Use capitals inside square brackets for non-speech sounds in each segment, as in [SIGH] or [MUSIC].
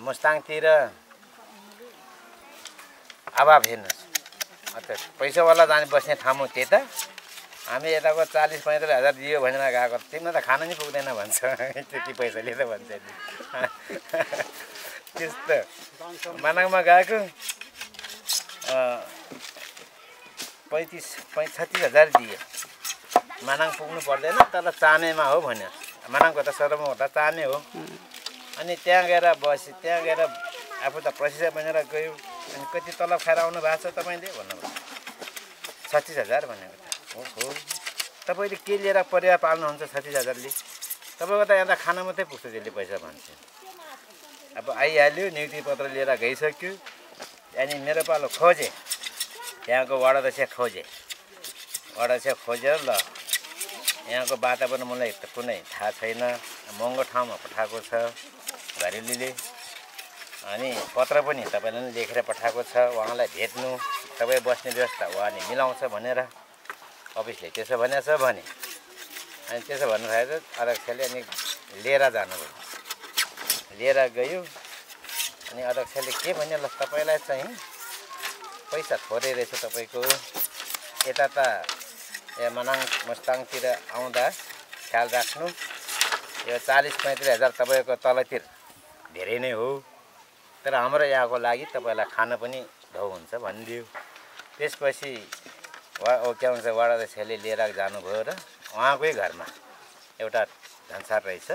मुस्ताङतिर अभाव हेर्नुहोस्। अन्त पैसावाला जाने बस्ने ठाउँ हो त्यता हामी यताको चालिस पैँतालिस हजार दियो भनेर गएको। तिमीलाई त खान नि पुग्दैन भन्छ। [LAUGHS] त्यति पैसाले त भन्छ। नि त्यस्तो। मानाङमा गएको पैँतिस पै छत्तिस हजार दियो मानाङ पुग्नु पर्दैन तर चानेमा हो भन्यो। मानाङको त सदरमुख त चाने हो। अनि त्यहाँ गएर बसी त्यहाँ गएर आफू त प्रशिक्षक बनेर गयो। अनि कति तलब खाएर आउनु भएको छ तपाईँले भन्नुभयो। छत्तिस हजार भनेको त। हो हो तपाईँले के लिएर परिवार पाल्नुहुन्छ छत्तिस हजारले? तपाईँको त यहाँ त खाना मात्रै पुग्छ त्यसले पैसा भन्छ अब आइहाल्यो नियुक्ति पत्र लिएर गइसक्यो। अनि मेरो पालो खोजेँ। त्यहाँको वडाध्यक्ष खोजेँ। वडाध्यक्ष खोजेर ल यहाँको वातावरण मलाई त कुनै थाहा छैन। महँगो ठाउँमा पठाएको छ घरेलुले। अनि पत्र पनि तपाईँले नै लेखेर पठाएको छ। उहाँलाई भेट्नु। तपाईँ बस्ने व्यवस्था उहाँले मिलाउँछ भनेर। अफिसले त्यसो भनेछ भने। अनि त्यसो भन्नुभयो त अध्यक्षले अनि लिएर जानुभयो। लिएर गयो। अनि अध्यक्षले के भन्यो ल तपाईँलाई चाहिँ पैसा थोरै रहेछ तपाईँको। यता त मनाङ मुस्ताङतिर आउँदा ख्याल राख्नु। यो चालिस पैँतिस हजार तपाईँको तलतिर धेरै नै हो। तर हाम्रो यहाँको लागि तपाईँलाई खान पनि धौ हुन्छ भनिदियो। त्यसपछि वा के भन्छ वडाध्यक्षले लिएर जानुभयो र उहाँकै घरमा एउटा झन्सार रहेछ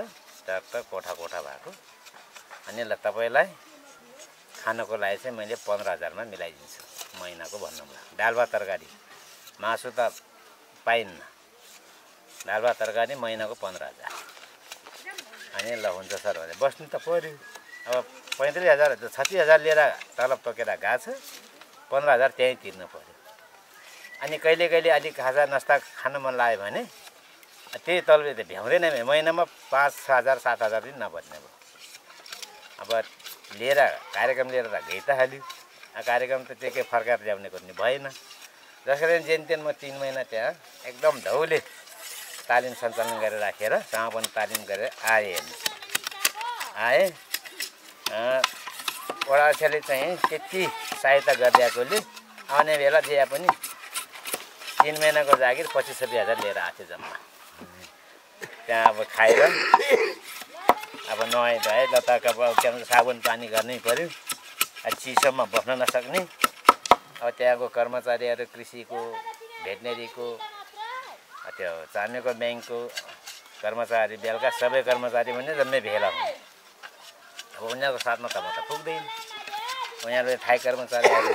टक्क कोठा कोठा भएको। अनि ल तपाईँलाई खानको लागि चाहिँ मैले पन्ध्र हजारमा मिलाइदिन्छु महिनाको भन्नु दाल भात तरकारी मासु त पाइन्न। दाल भात तरकारी महिनाको पन्ध्र हजार। अनि ल हुन्छ सर भने। बस्नु त पऱ्यो अब पैँतालिस हजार छत्तिस हजार लिएर तलब तोकेर गएको छ। पन्ध्र हजार त्यहीँ तिर्नु पऱ्यो अनि कहिले कहिले अलिक खाजा नास्ता खानु मन लाग्यो भने त्यही तलबले त भ्याउँदैन महिनामा पाँच छ हजार सात हजार पनि नभन्ने भयो। अब लिएर कार्यक्रम लिएर त गइ त हाल्यो कार्यक्रम त त्यो के फर्काएर ल्याउने कुरो भएन। जसको कारण जेन तेन म तिन महिना त्यहाँ एकदम धौले तालिम सञ्चालन गरेर राखेर कहाँ पनि तालिम गरेर आएँ आएँ वडाध्यक्षले चाहिँ त्यति सहायता गरिदिएकोले आउने बेला दिए पनि तिन महिनाको जागिर पच्चिस छब्बिस हजार लिएर आएको थियो जम्मा। त्यहाँ अब खाएर अब नुहाइ धुवाइ लताका भन्छ साबुन पानी गर्नै पऱ्यो चिसोमा बस्न नसक्ने। अब त्यहाँको कर्मचारीहरू कृषिको भेटनेरीको त्यो चामेको ब्याङ्कको कर्मचारी बेलुका सबै कर्मचारी पनि जम्मै भेला हुने। अब उनीहरूको साथमा त म त पुग्दैन। उनीहरूले थाई कर्मचारीहरू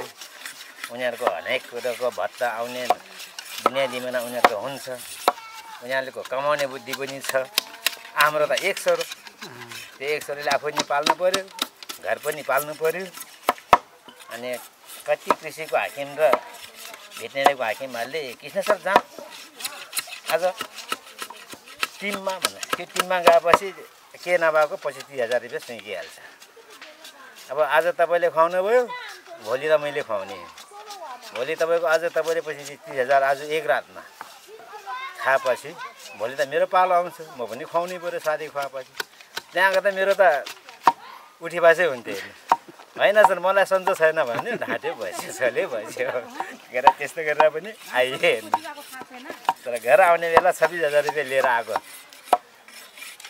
उनीहरूको हरेक कुरोको भत्ता आउने दुनियाँ दिमाना उनीहरूको हुन्छ। उनीहरूको कमाउने बुद्धि पनि छ। हाम्रो त एक सौ त्यो एक सौले आफू पनि पाल्नु पऱ्यो घर पनि पाल्नु पऱ्यो अनि कति कृषिको हाकिम र भेटनेरीको हाकिमहरूले कृष्ण सर जाउँ आज टिममा भन्दा त्यो टिममा गएपछि के नभएको पछि तिस हजार रुपियाँ सुइकिहाल्छ अब आज तपाईँले खुवाउनु भयो भोलि त मैले खुवाउने। भोलि तपाईँको आज तपाईँले पछि तिस हजार आज एक रातमा। खाएपछि भोलि त मेरो पालो आउँछ म पनि खुवाउनै पऱ्यो साथी खुवाएपछि। त्यहाँ त मेरो त उठीबासै हुन्थ्यो होइन सर मलाई सन्चो छैन भने ढाँट्यो भइसक्यो छले भइसक्यो गरेर त्यस्तो गरेर पनि आइए तर घर आउने बेला छब्बिस हजार रुपियाँ लिएर आएको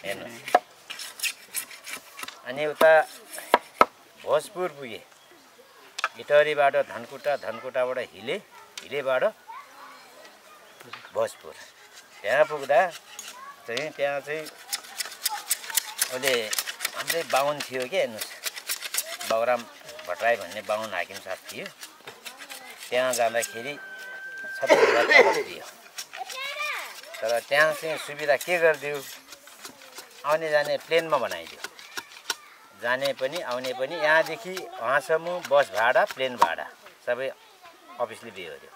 हेर्नु। अनि उता भोजपुर पुगेँ। इटरीबाट धनकुटा धनकुटाबाट हिले हिलेबाट भोजपुर। त्यहाँ पुग्दा चाहिँ त्यहाँ चाहिँ उसले हाम्रै बाहुन थियो कि हेर्नुहोस्? बाबुराम भट्टराई भन्ने बाहुन हाकिम साहब थियो। त्यहाँ जाँदाखेरि हजार दियो तर त्यहाँ चाहिँ सुविधा के गरिदियो? आउने जाने प्लेनमा बनाइदियो। जाने पनि आउने पनि यहाँदेखि वहाँसम्म बस भाडा प्लेन भाडा सबै अफिसले बिहोऱ्यो।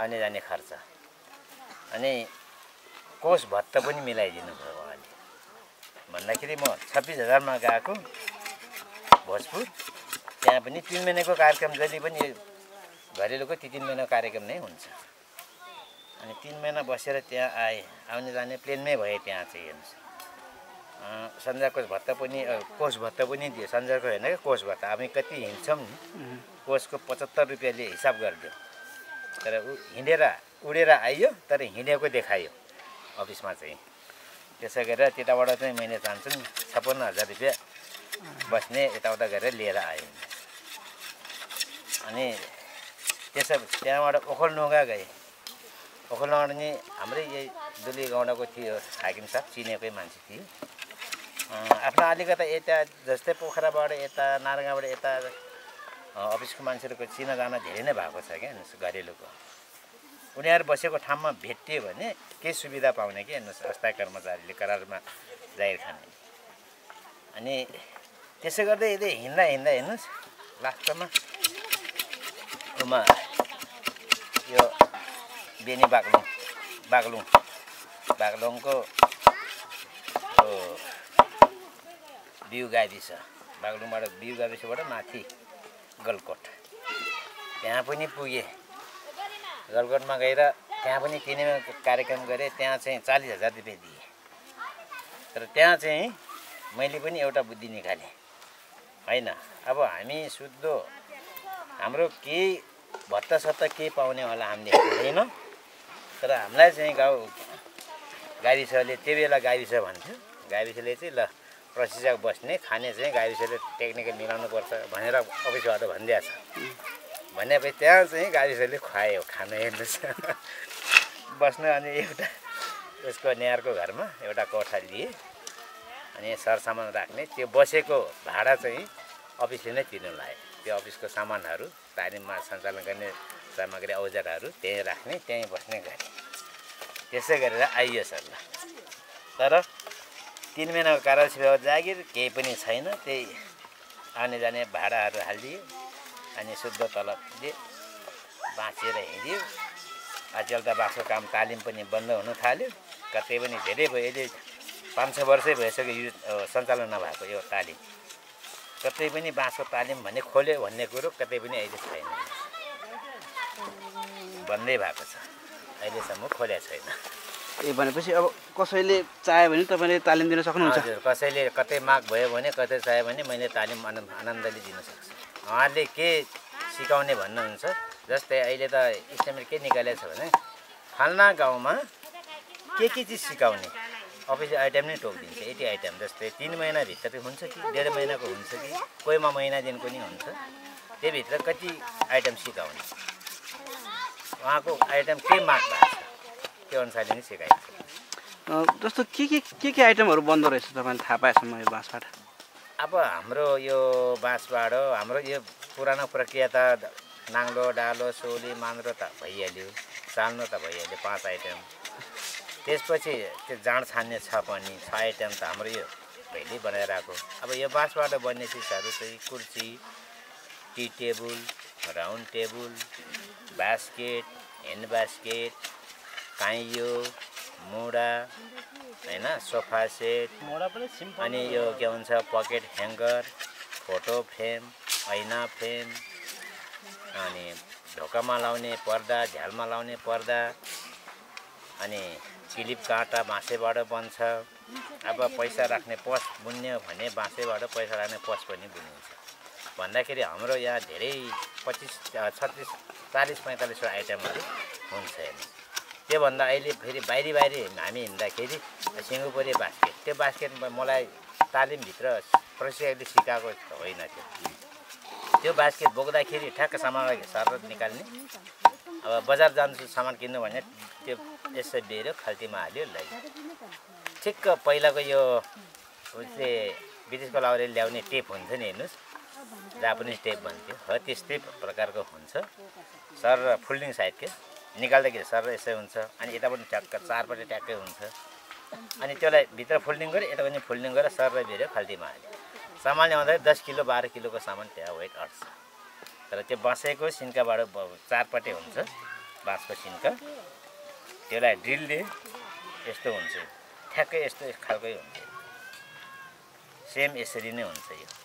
आउने जाने खर्च। अनि कोष भत्ता पनि मिलाइदिनु भयो उहाँले। भन्दाखेरि म छब्बिस हजारमा गएको भोजपुर। त्यहाँ पनि तिन महिनाको कार्यक्रम जहिले पनि घरेलुको ती तिन महिनाको कार्यक्रम नै हुन्छ। अनि तिन महिना बसेर त्यहाँ आएँ आउने जाने प्लेनमै भएँ त्यहाँ चाहिँ हेर्नुहोस्। सन्जाको भत्ता पनि कोष भत्ता पनि दियो। सन्जाको होइन क्या कोष भत्ता? हामी कति हिँड्छौँ नि। कोषको पचहत्तर रुपियाँले हिसाब गरिदियो। तर ऊ हिँडेर उडेर आइयो तर हिँडेको देखायो अफिसमा चाहिँ। त्यसो गरेर त्यताबाट चाहिँ मैले चाहन्छु छप्पन्न हजार रुपियाँ बस्ने यताउता गरेर लिएर आएँ। अनि त्यसो त्यहाँबाट ओखलडुङ्गा गएँ। ओखलडुङ्गा नि हाम्रै यही दुली गाउँडाको थियो हाकिम साहब चिनेकै मान्छे थियो आफ्नो अलिकता यता जस्तै पोखराबाट यता नारायणबाट यता अफिसको मान्छेहरूको चिनाजाना धेरै नै भएको छ क्या घरेलुको। उनीहरू बसेको ठाउँमा भेटियो भने केही सुविधा पाउने कि हेर्नुहोस् अस्थायी कर्मचारीले करारमा जागिर खाने। अनि त्यसो गर्दै यदि हिँड्दा हिँड्दा हेर्नुहोस् लास्टमा उमा यो बेनी बाग्लुङ बाग्लुङ बाग्लुङको बिउ गाविस बाग्लुङबाट बिउ गाविसबाट माथि गलकोट। त्यहाँ पनि पुगेँ। गलकोटमा गएर त्यहाँ पनि किनेमा कार्यक्रम गरेँ त्यहाँ चाहिँ चालिस हजार रुपियाँ दिएँ। तर त्यहाँ चाहिँ मैले पनि एउटा बुद्धि निकालेँ। होइन अब हामी शुद्ध हाम्रो केही भत्ता सत्ता केही पाउने होला हामीले हुँदैन तर हामीलाई चाहिँ गाउँ गाविसले त्यो बेला गाविस भन्थ्यो। गाविसले चाहिँ ल प्रशिक्षक बस्ने खाने चाहिँ गाविसले टेक्निकल मिलाउनुपर्छ भनेर अफिसबाट भनिदिएको छ। भनेपछि त्यहाँ चाहिँ गाविसले खुवायो खाना हेर्नुहोस्। बस्नु अनि एउटा उसको नेहारको घरमा एउटा कोठा लिएँ अनि सरसामान राख्ने त्यो बसेको भाडा चाहिँ अफिसले नै तिर्नु लाग्यो त्यो अफिसको सामानहरू तालिममा सञ्चालन गर्ने सामग्री औजारहरू त्यहीँ राख्ने त्यहीँ बस्ने गरेँ। त्यसै गरेर आइयो सर। तर तिन महिनाको सेवा जागिर केही पनि छैन त्यही आउने जाने भाडाहरू हालिदियो। अनि शुद्ध तलब दियो बाँचेर हिँड्यो। आजकल त बाँसको काम तालिम पनि बन्द हुन थाल्यो। कतै पनि धेरै भयो। अहिले पाँच छ वर्षै भइसक्यो यो सञ्चालन नभएको यो तालिम। कतै पनि बाँसको तालिम भन्ने खोल्यो भन्ने कुरो कतै पनि अहिले छैन। बन्दै भएको छ। अहिलेसम्म खोलेको छैन। ए भनेपछि अब कसैले चाह्यो भने तपाईँले तालिम दिन सक्नुहुन्छ? कसैले कतै माग भयो भने कतै चाह्यो भने मैले तालिम आनन्द आनन्दले दिन सक्छु। उहाँले के सिकाउने भन्नुहुन्छ? जस्तै अहिले त स्टेटमेन्ट के निकालेको छ भने फाल्ना गाउँमा के के चिज सिकाउने? अफिस आइटम नै टोकिदिन्छ यति आइटम जस्तै तिन महिनाभित्र हुन्छ कि डेढ महिनाको हुन्छ कि कोहीमा महिना दिनको नि हुन्छ। त्योभित्र कति आइटम सिकाउने? उहाँको आइटम के माग भएको छ? त्यो अनुसारले नै सिकाइन्छ। जस्तो के के के के आइटमहरू बन्दो रहेछ तपाईँले थाहा पाएसम्म यो बाँसबाट? अब हाम्रो यो बाँसबाट हाम्रो यो पुरानो प्रक्रिया त नाङ्लो डालो सोली मान्द्रो त भइहाल्यो चाल्नु त भइहाल्यो पाँच आइटम। त्यसपछि त्यो जाँड छान्ने छ पनि छ आइटम त हाम्रो यो पहिले बनाएर आएको। अब यो बाँसबाट बन्ने चिजहरू चाहिँ कुर्सी tea table round table basket hand basket काइयो मुढा होइन सोफा सेट अनि यो के भन्छ पकेट ह्याङ्गर फोटो फ्रेम ऐना फ्रेम अनि ढोकामा लाउने पर्दा झ्यालमा लाउने पर्दा अनि क्लिप काँटा बाँसेबाट बन्छ। अब पैसा राख्ने पस बुन्यो भने बाँसेबाट पैसा राख्ने पस पनि बुनिन्छ। भन्दाखेरि हाम्रो यहाँ धेरै पच्चिस छत्तिस चालिस पैँतालिसवटा आइटमहरू हुन्छ हेर्नु त्योभन्दा अहिले फेरि बाहिरी बाहिरी हामी हिँड्दाखेरि सिङ्गापुरे बास्केट। त्यो बास्केटमा मलाई तालिमभित्र प्रशिक्षकले सिकाएको होइन त्यो। त्यो बास्केट बोक्दाखेरि ठ्याक्क सामान सर निकाल्ने। अब बजार जान्छु सामान किन्नु भने त्यो यसो बेह्रो खल्तीमा हाल्यो लग्यो ठिक्क पहिलाको यो उसले विदेशको लाउरे ल्याउने टेप हुन्छ नि हेर्नुहोस्। जापानिज टेप भन्थ्यो। हो त्यस्तै प्रकारको हुन्छ। सर फोल्डिङ साइडको। निकाल्दाखेरि सर यसै हुन्छ। अनि यता पनि ट्याक्क चारपट्टि ट्याक्कै हुन्छ। अनि त्यसलाई भित्र फोल्डिङ यता पनि फोल्डिङ गरेर सर र बेह्रो खल्तीमा हाल्यो सामान ल्याउँदाखेरि दस किलो बाह्र किलोको सामान त्यहाँ वेट अट्छ। तर त्यो बाँसेको सिन्काबाट चारपट्टि हुन्छ बाँसको सिन्का। त्यसलाई ड्रिलले यस्तो हुन्छ। ठ्याक्कै यस्तो खालकै हुन्छ। सेम यसरी नै हुन्छ यो।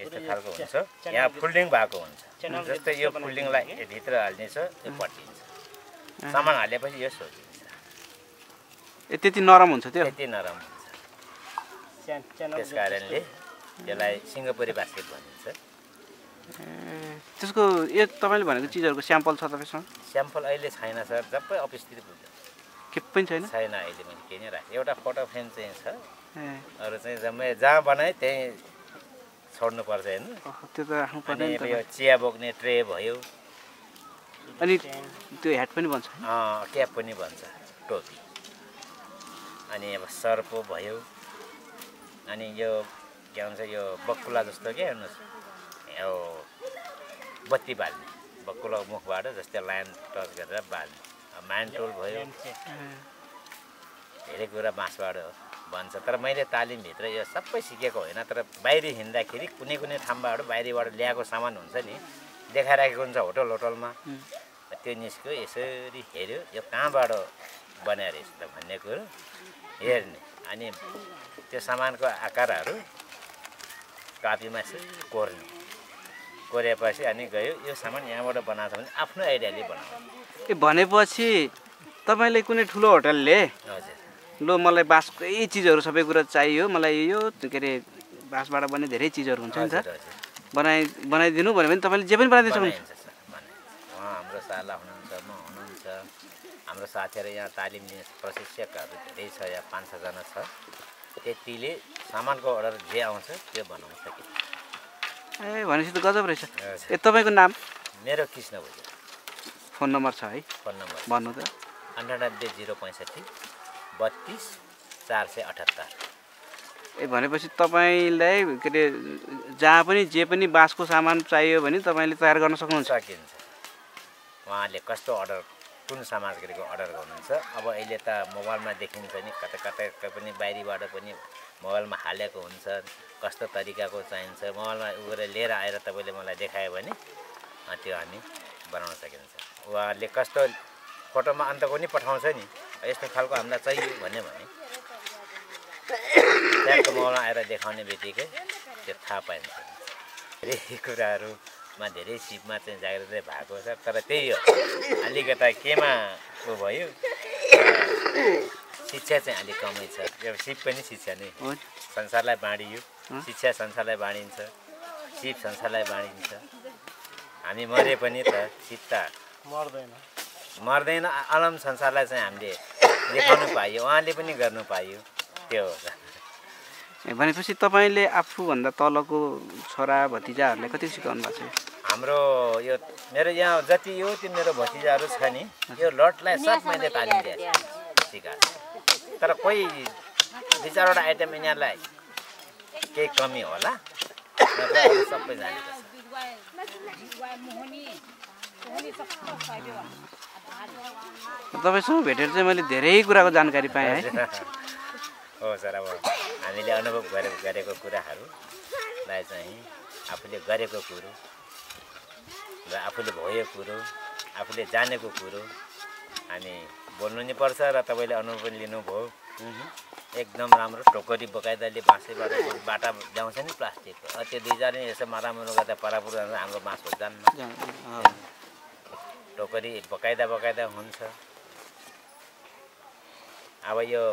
यस्तो खालको हुन्छ। यहाँ फोल्डिङ भएको हुन्छ। जस्तै यो फोल्डिङलाई भित्र हाल्ने छ यो पट्टिन्छ सामान हालेपछि यो सोधिन्छ। ए त्यति नरम हुन्छ त्यो? त्यति नरम हुन्छ। त्यस कारणले त्यसलाई सिङ्गापुरी बास्केट भनिन्छ। त्यसको यो तपाईँले भनेको चिजहरूको स्याम्पल छ तपाईँसँग? स्याम्पल अहिले छैन सर सबै अफिसतिर पुग्छ। के पनि छैन? छैन अहिले मैले के नै राखेँ एउटा फोटो फ्रेम चाहिँ छ। अरू चाहिँ जम्मै जहाँ बनाएँ त्यहीँ छोड्नुपर्छ होइन। त्यो त राख्नु पर्दैन अनि नि अब यो। चिया बोक्ने ट्रे भयो। अनि त्यो ह्याट पनि भन्छ क्याप पनि भन्छ टोपी। अनि अब सर्पो भयो। अनि यो के भन्छ यो बकुला जस्तो के हेर्नुहोस्। यो बत्ती बाल्ने बकुला मुखबाट जस्तै लाइन टच गरेर बाल्ने। अब माइन्टोल भयो। धेरै कुरा बाँसबाट हो। भन्छ। तर मैले तालिमभित्र यो सबै सिकेको होइन। तर बाहिर हिँड्दाखेरि कुनै कुनै ठाउँबाट बाहिरबाट ल्याएको सामान हुन्छ नि देखाइराखेको हुन्छ होटल होटलमा. त्यो निस्क्यो यसरी हेऱ्यो यो कहाँबाट बनाएर रहेछ त भन्ने कुरो हेर्ने। अनि त्यो सामानको आकारहरू कापीमा कोर्ने। कोरेपछि अनि गयो यो सामान यहाँबाट बनाएको छ भने आफ्नो आइडियाले बनाउने। ए भनेपछि तपाईँले कुनै ठुलो होटलले हजुर। लो मलाई बाँसकै चिजहरू सबै कुरा चाहियो। मलाई यो के अरे बाँसबाट बन्ने धेरै चिजहरू हुन्छ नि त बनाइ बनाइदिनु भन्यो भने तपाईँले जे पनि बनाइदिनु सक्नुहुन्छ। हाम्रो साला हुनुहुन्छ म हुनुहुन्छ। हाम्रो साथीहरू यहाँ तालिम लिने प्रशिक्षकहरू धेरै छ यहाँ पाँच छजना छ। त्यतिले सामानको अर्डर जे आउँछ त्यो बनाउन सकिन्छ। ए भनेपछि त गजब रहेछ। ए तपाईँको नाम? मेरो कृष्ण भुजेल फोन नम्बर छ है। फोन नम्बर भन्नु त। अन्ठानब्बे जिरो पैँसठी। बत्तिस चार सय अठहत्तर। ए भनेपछि तपाईँलाई के अरे जहाँ पनि जे पनि बाँसको सामान चाहियो भने तपाईँले तयार गर्न सक्नुहुन्छ। सकिन्छ। उहाँले कस्तो अर्डर कुन सामग्रीको अर्डर गर्नुहुन्छ। अब अहिले त मोबाइलमा देखिन्छ नि कता कता पनि बाहिरीबाट पनि मोबाइलमा हालेको हुन्छ कस्तो तरिकाको चाहिन्छ। मोबाइलमा उ लिएर आएर तपाईँले मलाई देखायो भने त्यो हामी बनाउन सकिन्छ। उहाँले कस्तो फोटोमा अन्तको पनि पठाउँछ नि। यस्तो खालको हामीलाई चाहियो भन्यो भने त्यहाँको मोबाइलमा आएर देखाउने बित्तिकै त्यो थाहा पाइन्छ। धेरै कुराहरूमा धेरै सिपमा चाहिँ जागृत भएको छ तर त्यही हो। अलिकता केमा ऊ भयो शिक्षा चाहिँ अलिक कमै छ। यो सिप पनि शिक्षा नै संसारलाई बाँडियो? शिक्षा संसारलाई बाँडिन्छ। सिप संसारलाई बाँडिन्छ। हामी मरे पनि त सिप त मर्दैन। मर्दैन। अलम संसारलाई चाहिँ हामीले देखाउनु पाइयो उहाँले पनि गर्नु पाइयो। त्यो हो। भनेपछि तपाईँले आफूभन्दा तलको छोरा भतिजाहरूलाई कति सिकाउनु भएको छ हाम्रो यो मेरो यहाँ जति यो त्यो मेरो भतिजाहरू छ नि यो लटलाई सब मैले तालिम दिएँ। सिकाएको तर कोही दुई चारवटा आइटम यिनीहरूलाई केही कमी होला? सबै जानेको छ। तपाईँसँग भेटेर चाहिँ मैले धेरै कुराको जानकारी पाएँ है। [LAUGHS] हो सर अब हामीले अनुभव गरे गरेको कुराहरूलाई चाहिँ आफूले गरेको कुरो र आफूले भएको कुरो आफूले जानेको कुरो हामी बोल्नु नि पर्छ र तपाईँले अनुभव पनि लिनुभयो। एकदम राम्रो टोकरी बकाइदाले बाँसैबाट बाटा ल्याउँछ नि प्लास्टिकको त्यो दुईजना यसो मारामुरो गर्दा परापुर हाम्रो बाँस हो जान्न। टोकरी बकाइदा बकाइदा हुन्छ। अब यो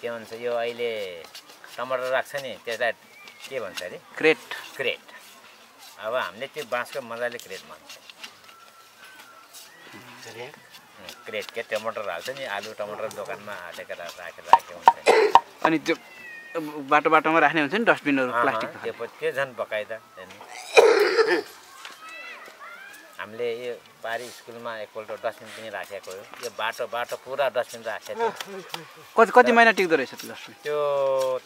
के भन्छ यो अहिले टमाटर राख्छ नि त्यसलाई के भन्छ अरे? क्रेट क्रेट अब हामीले त्यो बाँसको मजाले क्रेट भन्छ। क्रेट के टमाटर हाल्छ नि आलु टमाटर दोकानमा हालेर राखेर राखेको हुन्छ अनि त्यो बाटो बाटोमा राख्ने हुन्छ नि डस्टबिनहरू प्लास्टिक त्यो झन् बकाइदा हेर्नु। हामीले यो पारी स्कुलमा एकपल्ट डस्टबिन पनि राखेको हो। यो बाटो बाटो पुरा डस्टबिन राखेको कति कति महिना टिक्दो रहेछ त्यो डस्टबिन? त्यो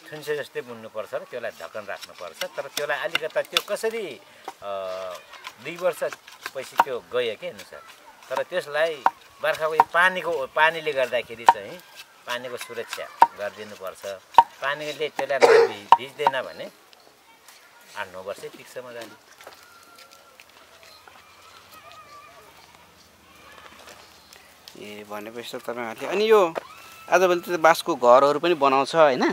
थुन्से जस्तै बुन्नुपर्छ र त्यसलाई ढक्कन राख्नुपर्छ। तर त्यसलाई अलिकता त्यो कसरी दुई वर्षपछि त्यो गयो के हेर्नु सर? तर त्यसलाई बर्खाको यो पानीको पानीले गर्दाखेरि चाहिँ पानीको सुरक्षा गरिदिनुपर्छ। पानीले त्यसलाई भिज्दैन भने आठ नौ वर्षै टिक्छ मजाले। ए भनेपछि त तपाईँहरूले अनि यो आजभोलि त बाँसको घरहरू पनि बनाउँछ होइन?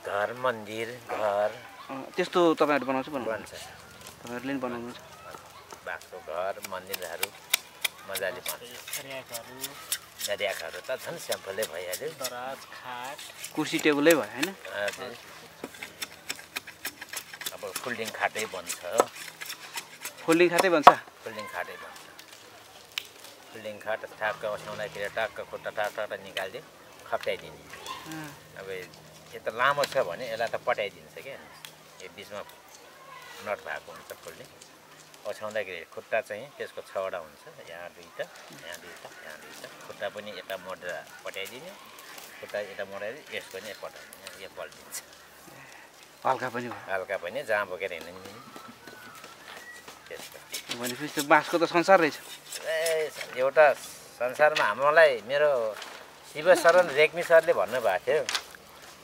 घर मन्दिर घर। त्यस्तो तपाईँहरू बनाउँछ बनाउनु बन्छ। तपाईँहरूले नि बनाउनुहुन्छ। बाँसको घर मन्दिरहरू मजाले बन्छ। र्याकहरू त झन् स्याम्पलै भइहाल्यो। कुर्सी टेबलै भयो होइन? अब फोल्डिङ खाटै बन्छ। फोल्डिङ खातै भन्छ फोल्डिङ खाटै बन्छ। फोल्डिङ खाट ठ्याक्क ओछ्याउँदाखेरि टाक्क खुट्टा टाक टाक निकालिदियो। खप्टाइदिने। अँ, अब यो त लामो छ भने यसलाई त पटाइदिन्छ क्या। यो बिचमा नट भएको हुन्छ फोल्डिङ ओछ्याउँदाखेरि खुट्टा चाहिँ त्यसको छवटा हुन्छ। यहाँ दुईवटा यहाँ दुईवटा यहाँ दुईवटा। खुट्टा पनि यता मोडेर पठाइदिने। खुट्टा यता मोडाइदिने यसको पनि पठाइदिने। यो पल्टिन्छ। हल्का पनि हल्का पनि जहाँ बोकेर हिँड्ने भनेपछि त्यो बाँसको त संसार रहेछ। एउटा संसारमा हामीलाई मेरो शिवशरण रेग्मी सरले भन्नुभएको थियो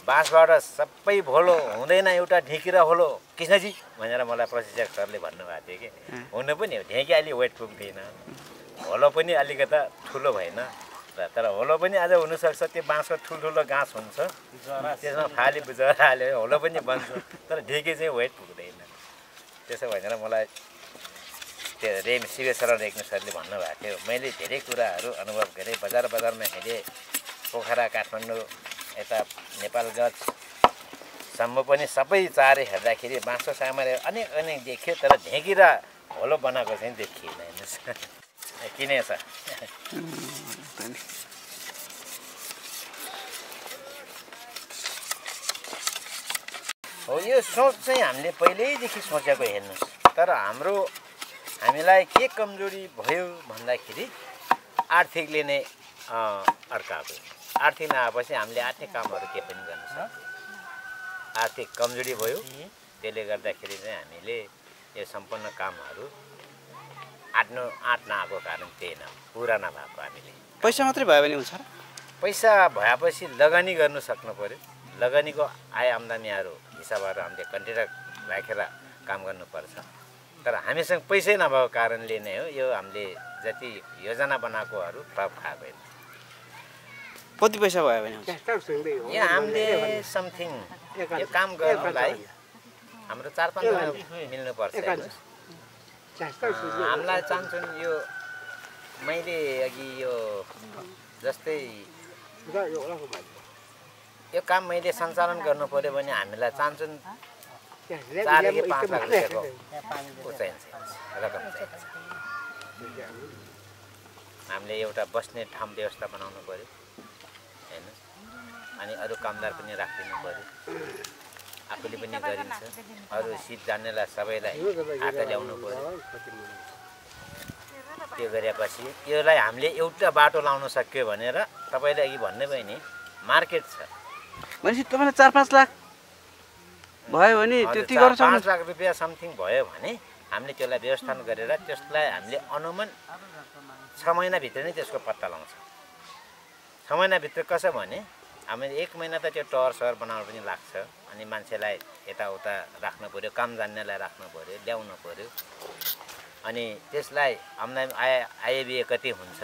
बाँसबाट सबै भोलो हुँदैन एउटा ढेकिरा होलो। कृष्णजी भनेर मलाई प्रशिक्षक सरले भन्नुभएको थियो कि। हुनु पनि हो ढेकी अलि वेट पुग्दैन। होलो पनि अलिकता ठुलो भएन। र तर होलो पनि आज हुनसक्छ त्यो बाँसको ठुल्ठुलो गाँस हुन्छ। त्यसमा फाली बुझाएर हाल्यो होलो पनि बन्छ। तर ढेकी चाहिँ वेट पुग्दैन। त्यसो भनेर मलाई त्यो रेम शिवेश्वर रेग्मी सरले भन्नुभएको थियो। मैले धेरै कुराहरू अनुभव गरेँ। बजार बजारमा हिँडेँ पोखरा काठमाडौँ यता नेपालगञ्जसम्म पनि सबै चारै हेर्दाखेरि बाँसको सामान अनेक अनेक देखियो तर ढेकी र होलो बनाएको चाहिँ देखिएन हेर्नुहोस्। [LAUGHS] किने छ हो यो सोच चाहिँ हामीले पहिल्यैदेखि सोचेको हेर्नुहोस्। तर हाम्रो हामीलाई के कमजोरी भयो भन्दाखेरि आर्थिकले नै अड्काएको आर्थिक नआएपछि हामीले आर्थिक कामहरू के पनि गर्न सक्छौँ आर्थिक कमजोरी भयो त्यसले गर्दाखेरि चाहिँ हामीले यो सम्पूर्ण कामहरू आँट्नु आँट नआएको कारण त्यही न पुरा नभएको हामीले। पैसा मात्रै भयो भने हुन्छ पैसा भएपछि लगानी गर्नु सक्नु पऱ्यो लगानीको आय आम्दानीहरू हिसाबहरू हामीले कन्ट्र्याक्ट राखेर काम गर्नुपर्छ। तर हामीसँग पैसै नभएको कारणले नै हो यो हामीले जति योजना बनाएकोहरू फ्लप खाएको होइन कति पैसा भयो भने हुन्छ? यो हामीले समथिङ यो काम गर्नुलाई हाम्रो चार पाँच मिल्नुपर्छ हामीलाई चाहन्छन् यो मैले अघि यो जस्तै यो काम मैले सञ्चालन गर्नु पऱ्यो भने हामीलाई चाहन्छन् चारदेखि पाँच लाख रुपियाँको ऊ चाहिन्छ रकम चाहिन्छ हामीले एउटा बस्ने ठाउँ व्यवस्था बनाउनु पऱ्यो होइन अनि अरू कामदार पनि राखिदिनु पऱ्यो आफूले पनि गरिन्छ अरू सिप जान्नेलाई सबैलाई हात ल्याउनु पऱ्यो त्यो गरेपछि यसलाई हामीले एउटा बाटो लाउन सक्यो भनेर तपाईँले अघि भन्नुभयो नि मार्केट छ भनेपछि तपाईँलाई चार पाँच लाख भयो भने त्यति गर्न पाँच लाख रुपियाँ समथिङ भयो भने हामीले त्यसलाई व्यवस्थापन गरेर त्यसलाई हामीले अनुमान छ महिनाभित्र नै त्यसको पत्ता लगाउँछ। छ महिनाभित्र कसो भने हामीले एक महिना त त्यो टहर सहर बनाउनु पनि लाग्छ अनि मान्छेलाई यताउता राख्नु पऱ्यो काम जान्नेलाई राख्नु पऱ्यो ल्याउनु पऱ्यो अनि त्यसलाई आम्दानी आय आयव्यय कति हुन्छ?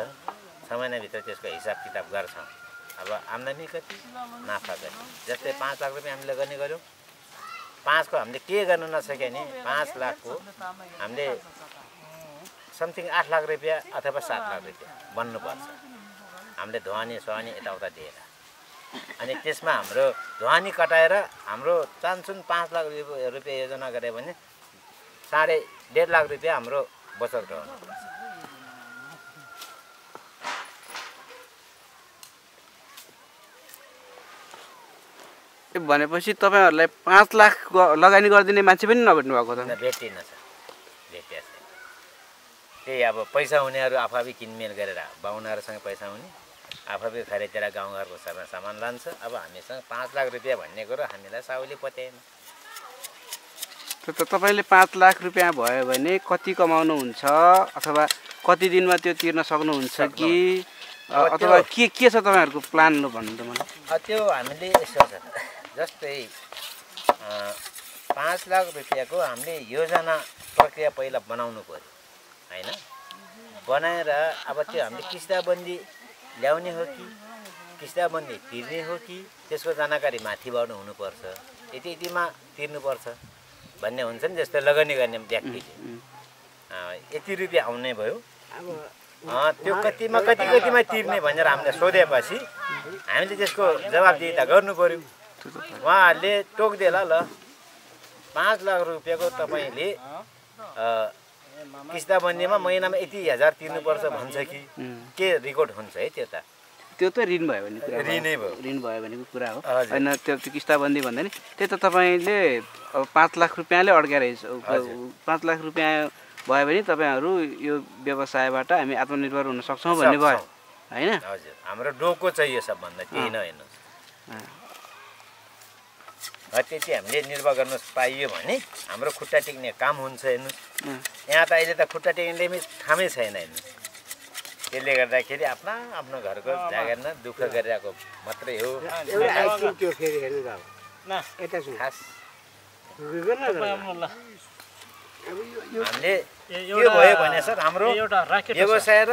छ महिनाभित्र त्यसको हिसाब किताब गर्छौँ। अब आम्दानी कति? नाफा कति जस्तै पाँच लाख रुपियाँ हामीले गर्ने गऱ्यौँ। पाँचको हामीले के गर्न नसक्यो भने पाँच लाखको हामीले समथिङ आठ लाख रुपियाँ अथवा सात लाख रुपियाँ बन्नुपर्छ हामीले धुवानी सुहानी यताउता दिएर। अनि त्यसमा हाम्रो धुवानी कटाएर हाम्रो चान्सुन पाँच लाख रुपियाँ योजना गऱ्यो भने साढे डेढ लाख रुपियाँ हाम्रो बचत रहनुपर्छ। भनेपछि तपाईँहरूलाई पाँच लाख लगानी गरिदिने मान्छे पनि नभेट्नु भएको त। भेटिन त्यही अब पैसा हुनेहरू आफै किनमेल गरेर बाहुनाहरूसँग पैसा हुने आफै खरिदेर गाउँघरको सामान सामान लान्छ। अब हामीसँग पाँच लाख रुपियाँ भन्ने कुरो हामीलाई साउली पत्याएन। त तपाईँले पाँच लाख रुपियाँ भयो भने कति कमाउनुहुन्छ अथवा कति दिनमा त्यो तिर्न सक्नुहुन्छ कि? अथवा के के छ तपाईँहरूको प्लान भन्नु त मलाई। त्यो हामीले यसो छ जस्तै पाँच लाख रुपियाँको हामीले योजना प्रक्रिया पहिला बनाउनु पऱ्यो होइन? बनाएर अब त्यो हामीले किस्ताबन्दी ल्याउने हो कि? किस्ताबन्दी तिर्ने हो कि? त्यसको जानकारी माथिबाट हुनुपर्छ। यति यतिमा तिर्नुपर्छ भन्ने हुन्छ नि जस्तै लगानी गर्ने व्यक्तिले यति रुपियाँ आउने भयो। अब अँ, त्यो कतिमा कति कतिमा तिर्ने भनेर हामीले सोधेपछि हामीले त्यसको जवाबदिहिता गर्नु पऱ्यो त। उहाँहरूले टोकिदिएला ल। पाँच लाख रुपियाँको तपाईँले किस्ताबन्दीमा महिनामा यति हजार तिर्नुपर्छ भन्छ कि? के रेकर्ड हुन्छ है त्यो त? त्यो त ऋण भयो भने कुरा। ऋणै भयो। ऋण भयो भनेको कुरा हो। होइन त्यो त्यो किस्ताबन्दी भन्दा नि त्यही त तपाईँले अब पाँच लाख रुपियाँले अड्काएर। पाँच लाख रुपियाँ भयो भने तपाईँहरू यो व्यवसायबाट हामी आत्मनिर्भर हुन सक्छौँ भन्ने भयो। होइन? हजुर। हाम्रो डोको चाहियो सबभन्दा त्यही न हेर्नुहोस् अँ, त्यति हामीले निर्वाह गर्न पाइयो भने हाम्रो खुट्टा टेक्ने काम हुन्छ हेर्नुहोस्। यहाँ त अहिले त खुट्टा टेक्ने पनि ठामै छैन हेर्नुहोस्। त्यसले गर्दाखेरि आफ्ना आफ्नो घरको जागिरमा दुःख गरिरहेको मात्रै हो। त्यो हेर्नु खास। यो- यो हामीले के भयो भने सर हाम्रो। व्यवसाय र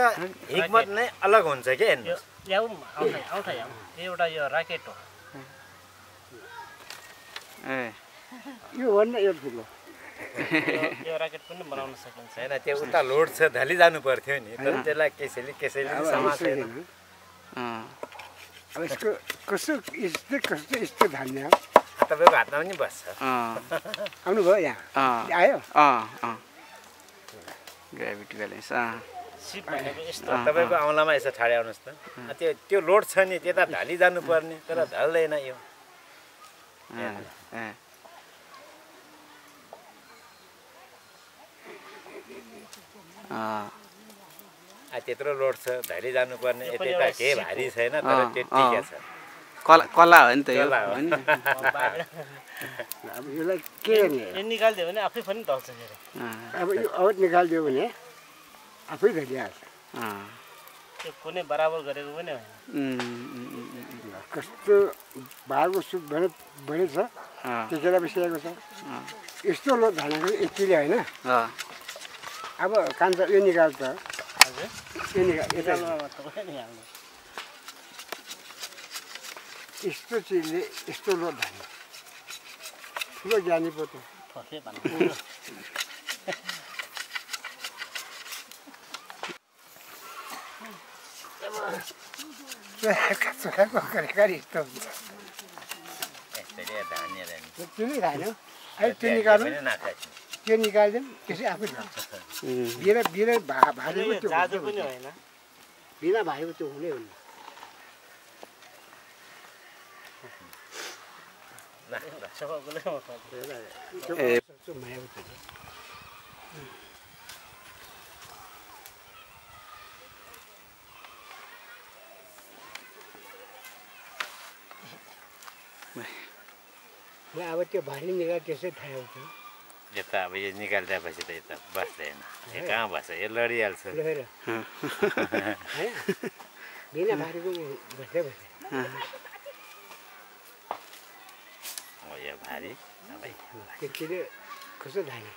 हिक्मत नै अलग हुन्छ क्या यो हेर्नुहोस् याउ एउटा यो राकेट हो। ए। यो भन्दा यो ठुलो। यो- यो राकेट पनि बनाउन सकिन्छ। छैन त्यो उता लोड छ जानु पर्थ्यो नि। तर त्यसलाई कसैले कसैले अब यसको कस्तो यस्तो कस्तो यस्तो धान्ने हो तपाईँको हातमा पनि बस्छ। आउनुभयो यहाँ? आयो? अँ, अँ। ग्राभिटी ब्यालेन्स सिप भनेको यस्तो। तपाईँको औँलामा यसो ठाडे आउनुहोस् त त्यो त्यो लोड छ नि त्यता ढाली जानुपर्ने तर ढल्दैन यो। त्यत्रो लोड छ ढाली जानुपर्ने यता केही भारी छैन तर त्यो ठिकै। छ कला कला हो नि त अब यसलाई के निकालिदियो भने आफै पनि ढल्छ अब यो औत निकालिदियो भने आफै धरिहाल्छ कुनै बराबर गरेको पनि होइन कस्तो भागको सुप भने बढेछ अँ, टेकेर बसिरहेको छ यस्तो लो धानेको यतिले होइन अब कान्छ यो निकाल त यो निकाल यस्तो चिजले यस्तो लो धाने ठुलो ज्ञानी पो त चोराको गरेका यस्तो हुन्छ। त्यो नै धान्यो अहिले त्यो निकाल्नु त्यो निकालिदिउँ त्यसै आफै उम्, बिना बिना भा भारीको यो त्यो। होइन त्यो हुनै हुन्न ए। ल अब त्यो भारी निकाल त्यसै थाहा हुन्छ। यता अब यो निकालिदिएपछि त यता बस्दैन। यो कहाँ बस्छ? यो लडिहाल्छ। होइन? बिना भारीको बस्दै हो यो भारी। सबै कस्तो धाने